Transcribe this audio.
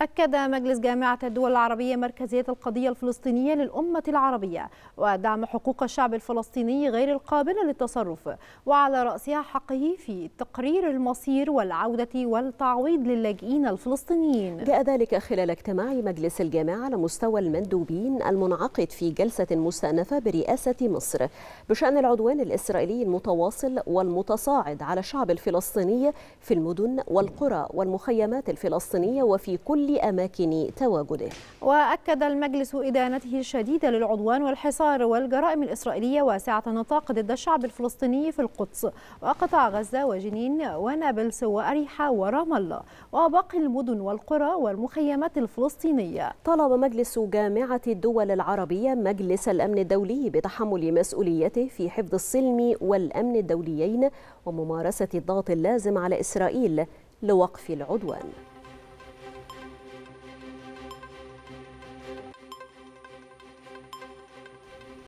أكد مجلس جامعة الدول العربية مركزية القضية الفلسطينية للأمة العربية ودعم حقوق الشعب الفلسطيني غير القابلة للتصرف وعلى رأسها حقه في تقرير المصير والعودة والتعويض للاجئين الفلسطينيين. جاء ذلك خلال اجتماع مجلس الجامعة على مستوى المندوبين المنعقد في جلسة مستأنفة برئاسة مصر بشأن العدوان الإسرائيلي المتواصل والمتصاعد على الشعب الفلسطيني في المدن والقرى والمخيمات الفلسطينية وفي كل كل أماكن تواجده. وأكد المجلس إدانته الشديدة للعدوان والحصار والجرائم الإسرائيلية واسعة النطاق ضد الشعب الفلسطيني في القدس وقطاع غزة وجنين ونابلس وأريحة ورام الله وباقي المدن والقرى والمخيمات الفلسطينية. طلب مجلس جامعة الدول العربية مجلس الأمن الدولي بتحمل مسؤوليته في حفظ السلم والأمن الدوليين وممارسة الضغط اللازم على إسرائيل لوقف العدوان.